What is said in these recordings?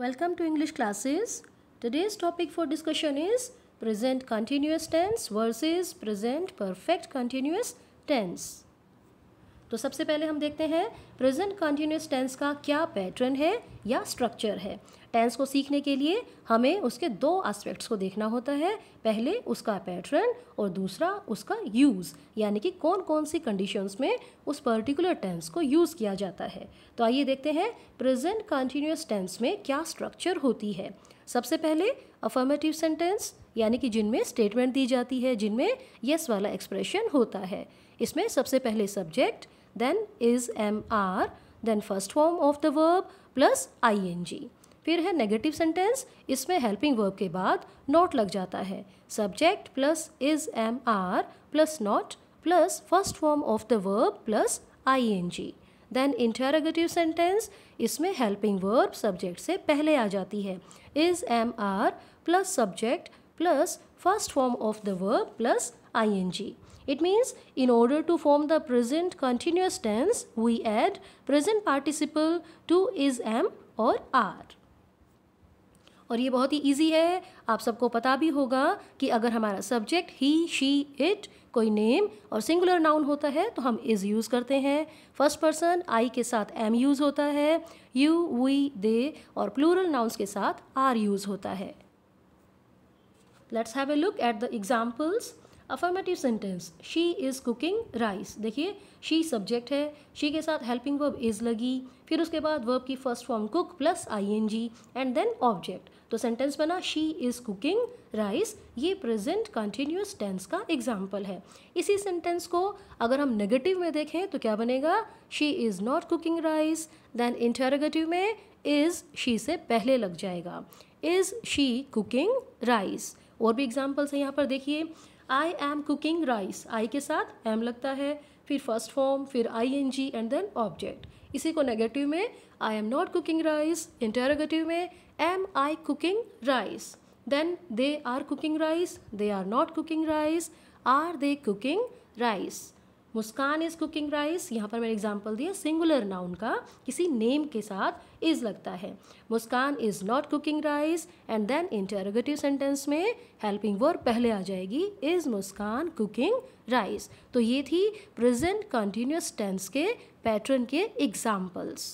Welcome to English classes. Today's topic for discussion is present continuous tense versus present perfect continuous tense. तो सबसे पहले हम देखते हैं प्रेजेंट कंटिन्यूस टेंस का क्या पैटर्न है या स्ट्रक्चर है टेंस को सीखने के लिए हमें उसके दो एस्पेक्ट्स को देखना होता है। पहले उसका पैटर्न और दूसरा उसका यूज़ यानी कि कौन कौन सी कंडीशंस में उस पर्टिकुलर टेंस को यूज़ किया जाता है। तो आइए देखते हैं प्रेजेंट कंटिन्यूस टेंस में क्या स्ट्रक्चर होती है। सबसे पहले अफर्मेटिव सेंटेंस यानी कि जिनमें स्टेटमेंट दी जाती है, जिनमें यस वाला एक्सप्रेशन होता है। इसमें सबसे पहले subject then is am are then first form of the verb plus I N G फिर है नेगेटिव सेंटेंस इसमें हेल्पिंग वर्ब के बाद नॉट लग जाता है। Subject plus is am are plus not plus first form of the verb plus I N G then interrogative sentence इसमें helping verb subject से पहले आ जाती है। Is am are plus subject plus first form of the verb plus I N G It means in order to form the present continuous tense, we add present participle to is, am or are. और ये बहुत ही easy है। आप सबको पता भी होगा कि अगर हमारा सब्जेक्ट ही शी इट कोई नेम और सिंगुलर नाउन होता है तो हम इज़ यूज़ करते हैं। फ़र्स्ट पर्सन आई के साथ एम यूज़ होता है। यू वी दे और प्लूरल नाउन्स के साथ आर यूज़ होता है। Let's have a look at the examples affirmative sentence she is cooking rice देखिए शी सब्जेक्ट है। शी के साथ हेल्पिंग वर्ब इज़ लगी। फिर उसके बाद वर्ब की first form cook plus I N G and then object तो सेंटेंस बना शी इज़ कुकिंग राइस ये प्रेजेंट कंटिन्यूस टेंस का एग्ज़ाम्पल है। इसी सेंटेंस को अगर हम नेगेटिव में देखें तो क्या बनेगा? She is not cooking rice then interrogative में इज़ शी से पहले लग जाएगा। इज़ शी कुकिंग राइस और भी एग्जाम्पल्स हैं यहाँ पर, देखिए। I am cooking rice I के साथ एम लगता है। फिर फ़र्स्ट फॉर्म फिर I N G and then object इसी को नेगेटिव में I am not cooking rice interrogative में am I cooking rice then they are cooking rice they are not cooking rice are they cooking rice Muskan is cooking rice. यहाँ पर मैंने example दिया singular noun का, किसी name के साथ is लगता है। Muskan is not cooking rice and then interrogative sentence में हेल्पिंग वर्ब पहले आ जाएगी इज़ मुस्कान कुकिंग राइस तो ये थी प्रेजेंट कंटिन्यूस टेंस के पैटर्न के एग्जाम्पल्स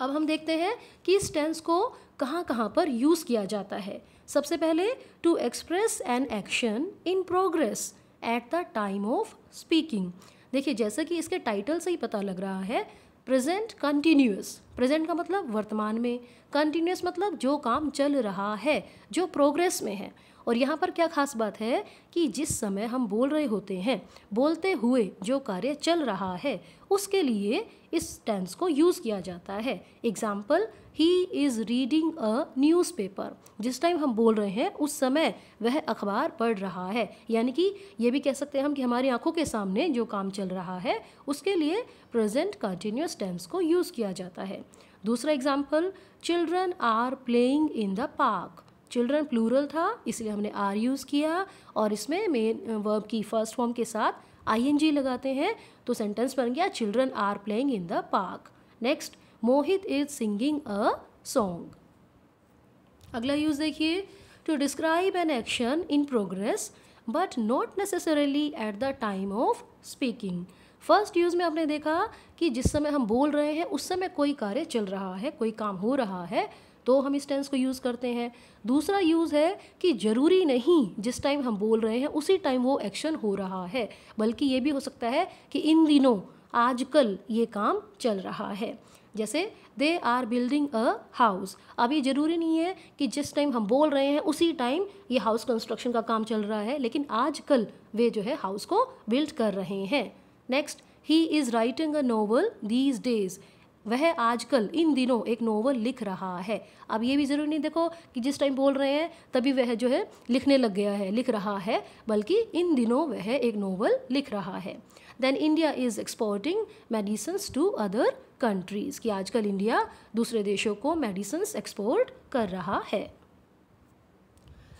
अब हम देखते हैं कि इस टेंस को कहाँ कहाँ पर यूज़ किया जाता है। सबसे पहले to express an action in progress at the time of speaking देखिए, जैसा कि इसके टाइटल से ही पता लग रहा है प्रेजेंट कंटिन्यूस प्रेजेंट का मतलब वर्तमान में. कंटिन्यूस मतलब जो काम चल रहा है, जो प्रोग्रेस में है. और यहाँ पर क्या खास बात है कि जिस समय हम बोल रहे होते हैं, बोलते हुए जो कार्य चल रहा है, उसके लिए इस टेंस को यूज़ किया जाता है. Example he is reading a newspaper जिस टाइम हम बोल रहे हैं, उस समय वह अखबार पढ़ रहा है। यानी कि ये भी कह सकते हैं हम कि हमारी आँखों के सामने जो काम चल रहा है, उसके लिए प्रेजेंट कंटिन्यूस टेंस को यूज़ किया जाता है। दूसरा example children are playing in the park children plural था, इसलिए हमने आर यूज़ किया। और इसमें मेन वर्ब की फ़र्स्ट फॉर्म के साथ आईएनजी लगाते हैं तो सेंटेंस बन गया children are playing in the park next Mohit is singing a song. अगला यूज़ देखिए। To describe an action in progress but not necessarily at the time of speaking first use में आपने देखा कि जिस समय हम बोल रहे हैं, उस समय कोई कार्य चल रहा है, कोई काम हो रहा है तो हम इस टेंस को यूज़ करते हैं। दूसरा यूज़ है कि ज़रूरी नहीं जिस टाइम हम बोल रहे हैं, उसी टाइम वो एक्शन हो रहा है। बल्कि ये भी हो सकता है कि इन दिनों आजकल ये काम चल रहा है। जैसे they are building a house अब ये ज़रूरी नहीं है कि जिस टाइम हम बोल रहे हैं, उसी टाइम ये हाउस कंस्ट्रक्शन का काम चल रहा है, लेकिन आजकल वे जो है हाउस को बिल्ड कर रहे हैं। Next he is writing a novel these days वह आजकल, इन दिनों एक नोवेल लिख रहा है। अब ये भी ज़रूरी नहीं, देखो, कि जिस टाइम बोल रहे हैं, तभी वह जो है लिखने लग गया है, लिख रहा है, बल्कि इन दिनों वह एक नोवेल लिख रहा है। Then India is exporting medicine to other countries कि आजकल इंडिया दूसरे देशों को मेडिसिन एक्सपोर्ट कर रहा है।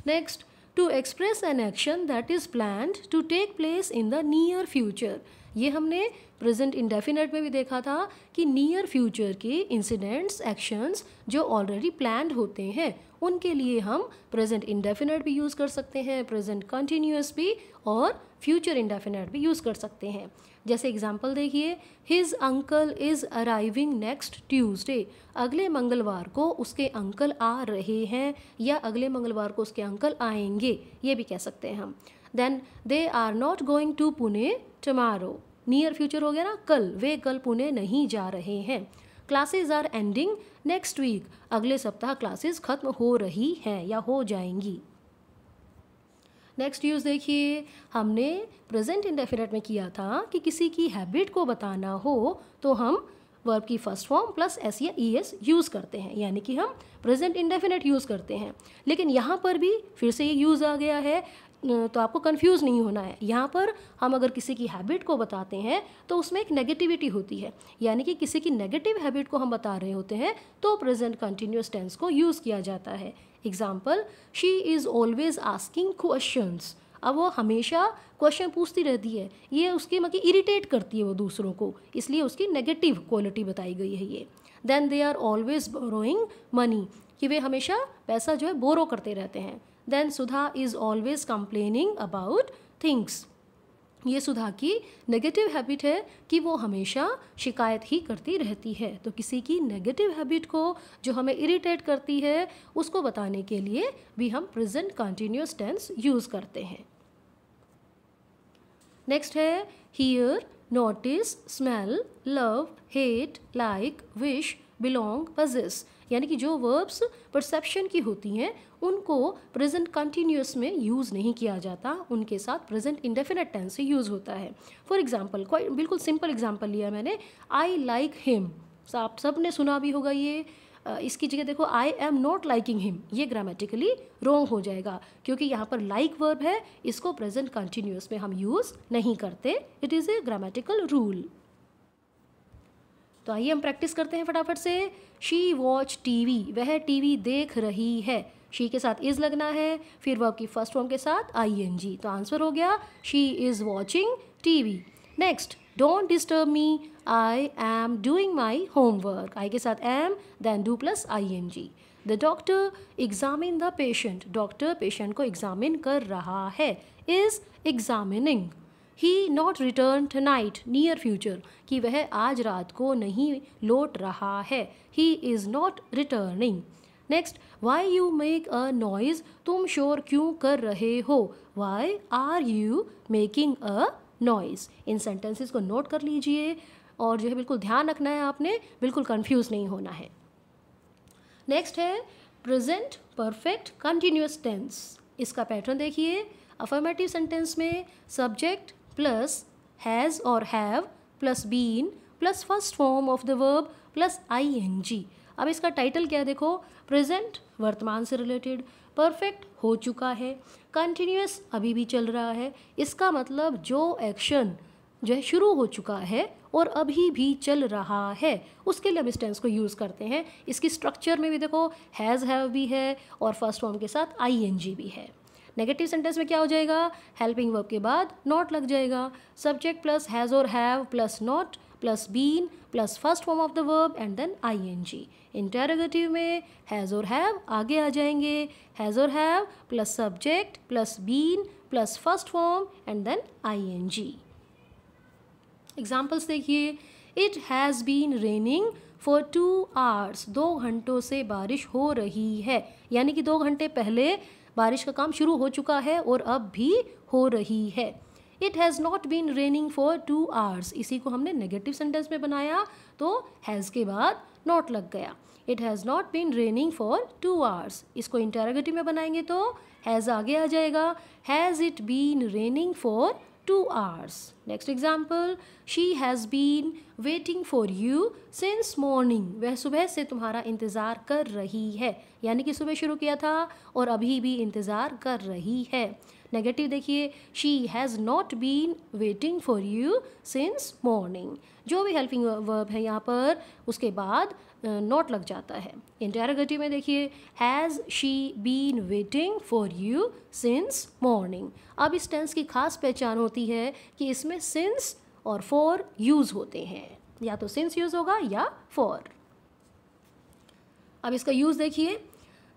Next to express an action that is plan to take place in the near future ये हमने प्रेजेंट इंडेफिनेट में भी देखा था कि नियर फ्यूचर के इंसिडेंट्स एक्शंस जो ऑलरेडी प्लान्ड होते हैं, उनके लिए हम प्रेजेंट इंडेफिनेट भी यूज़ कर सकते हैं प्रेजेंट कंटिन्यूस भी और फ्यूचर इंडेफिनेट भी यूज़ कर सकते हैं। जैसे एग्ज़ाम्पल देखिए his uncle is arriving next Tuesday अगले मंगलवार को उसके अंकल आ रहे हैं या अगले मंगलवार को उसके अंकल आएँगे, ये भी कह सकते हैं हम। Then they are not going to Pune tomorrow near future हो गया ना, कल। वे कल पुणे नहीं जा रहे हैं। Classes are ending next week अगले सप्ताह क्लासेस खत्म हो रही हैं या हो जाएँगी। नेक्स्ट यूज़ देखिए। हमने प्रेजेंट इंडेफिनेट में किया था कि किसी की हैबिट को बताना हो तो हम वर्ब की फ़र्स्ट फॉर्म प्लस एस या ई एस यूज़ करते हैं। यानी कि हम प्रेजेंट इंडेफिनेट यूज़ करते हैं। लेकिन यहाँ पर भी फिर से ये यूज़ आ गया है। तो आपको कंफ्यूज नहीं होना है। यहाँ पर हम अगर किसी की हैबिट को बताते हैं तो उसमें एक नेगेटिविटी होती है। यानी कि किसी की नेगेटिव हैबिट को हम बता रहे होते हैं तो प्रेजेंट कंटिन्यूस टेंस को यूज़ किया जाता है। Example she is always asking questions अब वो हमेशा क्वेश्चन पूछती रहती है। ये उसकी मतलब इरिटेट करती है वो दूसरों को। इसलिए उसकी नेगेटिव क्वालिटी बताई गई है ये। Then they are always borrowing money कि वे हमेशा पैसा जो है बोरो करते रहते हैं। Then Sudha is always complaining about things ये सुधा की नेगेटिव हैबिट है कि वो हमेशा शिकायत ही करती रहती है। तो किसी की नेगेटिव हैबिट को जो हमें इरिटेट करती है, उसको बताने के लिए भी हम प्रेजेंट कंटिन्यूस टेंस यूज़ करते हैं। नेक्स्ट है hear notice smell love hate like wish belong possess यानी कि जो वर्ब्स परसेप्शन की होती हैं, उनको प्रेजेंट कंटिन्यूस में यूज़ नहीं किया जाता, उनके साथ प्रेजेंट इंडेफिनेट टेंस से यूज़ होता है। फॉर एग्ज़ाम्पल कोई बिल्कुल सिंपल एग्ज़ाम्पल लिया मैंने आई लाइक हिम आप सबने सुना भी होगा ये। इसकी जगह देखो I am not liking him ये ग्रामेटिकली रॉन्ग हो जाएगा, क्योंकि यहाँ पर लाइक like वर्ब है, इसको प्रेजेंट कंटिन्यूस में हम यूज़ नहीं करते। It is a grammatical rule तो आइए हम प्रैक्टिस करते हैं फटाफट से। शी वॉच टीवी वह टीवी देख रही है। शी के साथ इज़ लगना है, फिर वर्ब की फ़र्स्ट फॉर्म के साथ आई एन जी तो आंसर हो गया she is watching T V next don't disturb me I am doing my homework I के साथ am then do plus I N G the doctor examine the patient doctor patient को examine कर रहा है। Is examining he not return to night near future कि वह आज रात को नहीं लौट रहा है। He is not returning next why you make a noise तुम शोर क्यों कर रहे हो? Why are you making a noise in sentences को नोट कर लीजिए और जो है बिल्कुल ध्यान रखना है आपने, बिल्कुल कंफ्यूज नहीं होना है। नेक्स्ट है प्रेजेंट परफेक्ट कंटिन्यूस टेंस इसका पैटर्न देखिए अफर्मेटिव सेंटेंस में सब्जेक्ट और have plus been plus first form of the verb plus I N G अब इसका टाइटल क्या है देखो? प्रेजेंट वर्तमान से रिलेटेड परफेक्ट हो चुका है कंटिन्यूस अभी भी चल रहा है। इसका मतलब जो एक्शन जो है शुरू हो चुका है और अभी भी चल रहा है। उसके लिए हम इस टेंस को यूज़ करते हैं। इसकी स्ट्रक्चर में भी देखो हैज़ हैव भी है और फ़र्स्ट फॉर्म के साथ आई एन जी भी है। नेगेटिव सेंटेंस में क्या हो जाएगा? हेल्पिंग वर्ब के बाद नॉट लग जाएगा। सब्जेक्ट प्लस हैज़ और have plus not plus been plus first form of the verb and then I N G interrogative में हैज़ और हैव आगे आ जाएँगे। हैज़ और have plus subject plus been plus first form and then I N G examples देखिए। It has been raining for two hours दो घंटों से बारिश हो रही है। यानी कि दो घंटे पहले बारिश का काम शुरू हो चुका है और अब भी हो रही है। It has not been raining for two hours इसी को हमने नेगेटिव सेंटेंस में बनाया तो हैज़ के बाद नॉट लग गया। It has not been raining for two hours इसको इंटेरोगेटिव में बनाएँगे तो हैज़ आगे आ जाएगा। Has it been raining for two hours next example she has been waiting for you since morning वह सुबह से तुम्हारा इंतज़ार कर रही है। यानी कि सुबह शुरू किया था और अभी भी इंतज़ार कर रही है। नेगेटिव देखिए she has not been waiting for you since morning जो भी हेल्पिंग वर्ब है यहाँ पर, उसके बाद नॉट लग जाता है। इंटेरोगेटिव में देखिए has she been waiting for you since morning अब इस टेंस की खास पहचान होती है कि इसमें सिंस और फॉर यूज़ होते हैं। या तो सिंस यूज़ होगा या फॉर अब इसका यूज़ देखिए।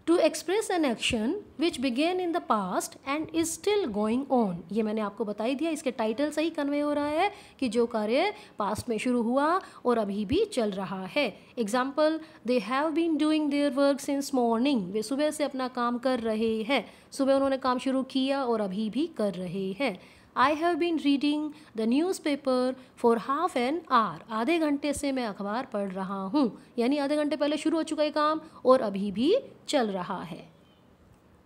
To express an action which begin in the past and is still going on ये मैंने आपको बताई दिया, इसके टाइटल से ही कन्वे हो रहा है कि जो कार्य पास्ट में शुरू हुआ और अभी भी चल रहा है। Example they have been doing their work since morning वे सुबह से अपना काम कर रहे हैं। सुबह उन्होंने काम शुरू किया और अभी भी कर रहे हैं। I have been reading the newspaper for half an hour आधे घंटे से मैं अखबार पढ़ रहा हूँ। यानी आधे घंटे पहले शुरू हो चुका है काम और अभी भी चल रहा है।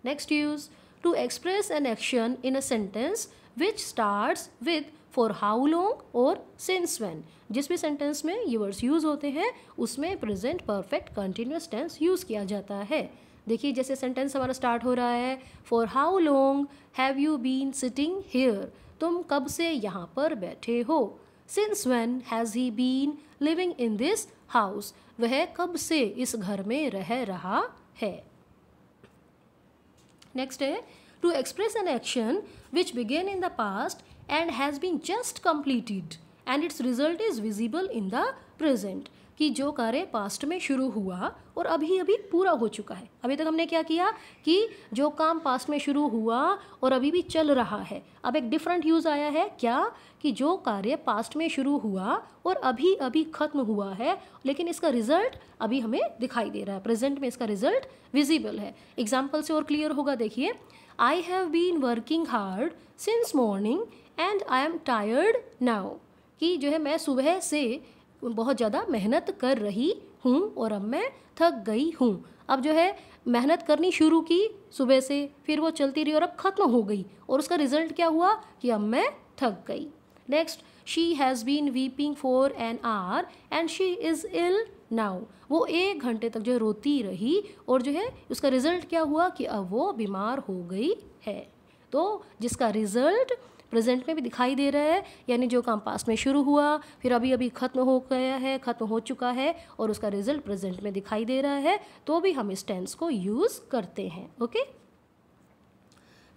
Next use to express an action in a sentence which starts with for how long और सिंस वेन जिस भी सेंटेंस में ये वर्ड्स यूज़ होते हैं, उसमें present perfect continuous tense use किया जाता है। देखिए, जैसे सेंटेंस हमारा स्टार्ट हो रहा है for how long have you been sitting here तुम कब से यहाँ पर बैठे हो? Since when has he been living in this house वह कब से इस घर में रह रहा है? नेक्स्ट है to express an action which begin in the past and has been just completed and its result is visible in the present कि जो कार्य पास्ट में शुरू हुआ और अभी अभी पूरा हो चुका है। अभी तक हमने क्या किया कि जो काम पास्ट में शुरू हुआ और अभी भी चल रहा है। अब एक डिफरेंट यूज़ आया है क्या कि जो कार्य पास्ट में शुरू हुआ और अभी अभी ख़त्म हुआ है, लेकिन इसका रिज़ल्ट अभी हमें दिखाई दे रहा है। प्रेजेंट में इसका रिज़ल्ट विजिबल है। एग्ज़ाम्पल से और क्लियर होगा, देखिए। I have been working hard since morning and I am tired now कि जो है मैं सुबह से बहुत ज़्यादा मेहनत कर रही हूँ और अब मैं थक गई हूँ। अब जो है, मेहनत करनी शुरू की सुबह से, फिर वो चलती रही और अब ख़त्म हो गई। और उसका रिज़ल्ट क्या हुआ कि अब मैं थक गई। Next she has been weeping for an hour and she is ill now वो एक घंटे तक जो है रोती रही और जो है, उसका रिज़ल्ट क्या हुआ कि अब वो बीमार हो गई है। तो जिसका रिज़ल्ट प्रेजेंट में भी दिखाई दे रहा है, यानी जो काम पास में शुरू हुआ, फिर अभी अभी ख़त्म हो गया है, ख़त्म हो चुका है और उसका रिज़ल्ट प्रेजेंट में दिखाई दे रहा है तो भी हम इस टेंस को यूज़ करते हैं, ओके?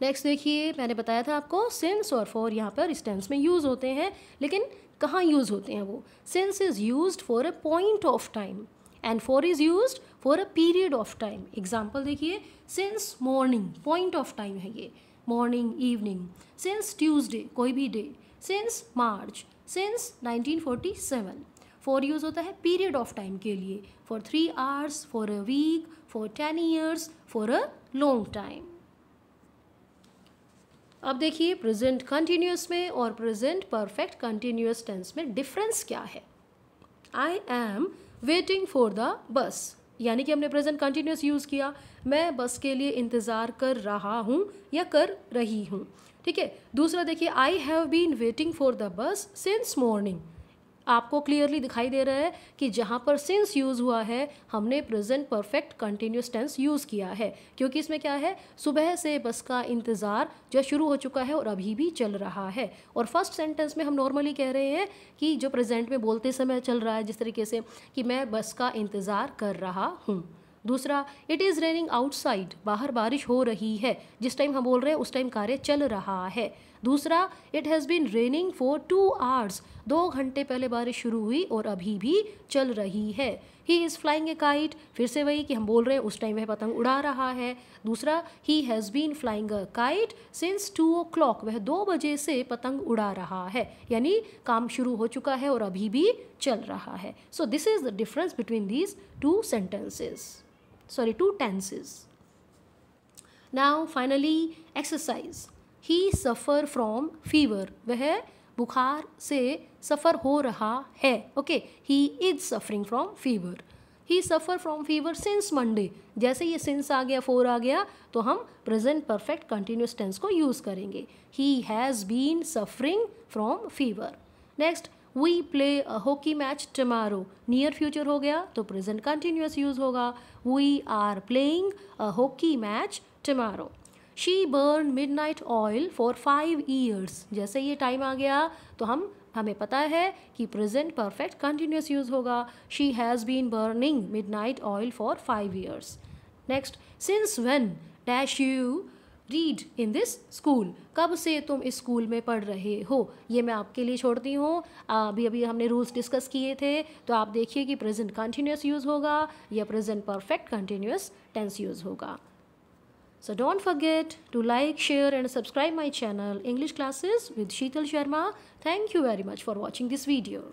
नेक्स्ट देखिए, मैंने बताया था आपको, सिंस और फॉर यहाँ पर इस टेंस में यूज़ होते हैं, लेकिन कहाँ यूज़ होते हैं वो? Since is use for a point of time and for is use for a period of time. Example देखिए, since morning, point of time है ये। मॉर्निंग इवनिंग सिंस ट्यूसडे कोई भी day since March since 1947 for use होता है period of time के लिए. For three hours for a week for ten years for a long time अब देखिए प्रेजेंट कंटिन्यूस में और प्रेजेंट परफेक्ट कंटिन्यूस टेंस में डिफरेंस क्या है? I am waiting for the bus यानी कि हमने प्रेजेंट कंटिन्यूस यूज़ किया। मैं बस के लिए इंतज़ार कर रहा हूँ या कर रही हूँ। ठीक है? दूसरा देखिए I have been waiting for the bus since morning आपको क्लियरली दिखाई दे रहा है कि जहाँ पर सिंस यूज़ हुआ है, हमने present perfect continuous tense use किया है। क्योंकि इसमें क्या है? सुबह से बस का इंतज़ार जो शुरू हो चुका है और अभी भी चल रहा है। और फ़र्स्ट सेंटेंस में हम नॉर्मली कह रहे हैं कि जो प्रेजेंट में बोलते समय चल रहा है, जिस तरीके से कि मैं बस का इंतज़ार कर रहा हूँ। दूसरा इट इज़ रेनिंग आउटसाइड बाहर बारिश हो रही है। जिस टाइम हम बोल रहे हैं, उस टाइम कार्य चल रहा है। दूसरा it has been raining for two hours दो घंटे पहले बारिश शुरू हुई और अभी भी चल रही है। He is flying a kite फिर से वही कि हम बोल रहे हैं, उस टाइम वह पतंग उड़ा रहा है। दूसरा he has been flying a kite since two o'clock वह दो बजे से पतंग उड़ा रहा है। यानी काम शुरू हो चुका है और अभी भी चल रहा है। So this is the difference between these two sentences sorry, two tenses. Now, finally, exercise. He suffer from fever, वह बुखार से सफ़र हो रहा है। Okay he is suffering from fever he suffer from fever since Monday जैसे ये since आ गया four आ गया तो हम प्रेजेंट परफेक्ट कंटिन्यूस टेंस को यूज़ करेंगे। He has been suffering from fever next we play a hockey match tomorrow near future हो गया तो प्रेजेंट कंटिन्यूस यूज़ होगा। We are playing a hockey match tomorrow she burn mid night oil for five years जैसे ये time आ गया तो हम, हमें पता है कि प्रेजेंट परफेक्ट कंटिन्यूस यूज़ होगा। She has been burning mid night oil for five years next since when dash you read in this school कब से तुम इस स्कूल में पढ़ रहे हो? ये मैं आपके लिए छोड़ती हूँ। अभी अभी हमने रूल्स डिस्कस किए थे तो आप देखिए कि प्रेजेंट कंटिन्यूस यूज़ होगा या present perfect continuous tense use होगा। So don't forget to like, share and subscribe my channel English Classes with Sheetal Sharma. Thank you very much for watching this video.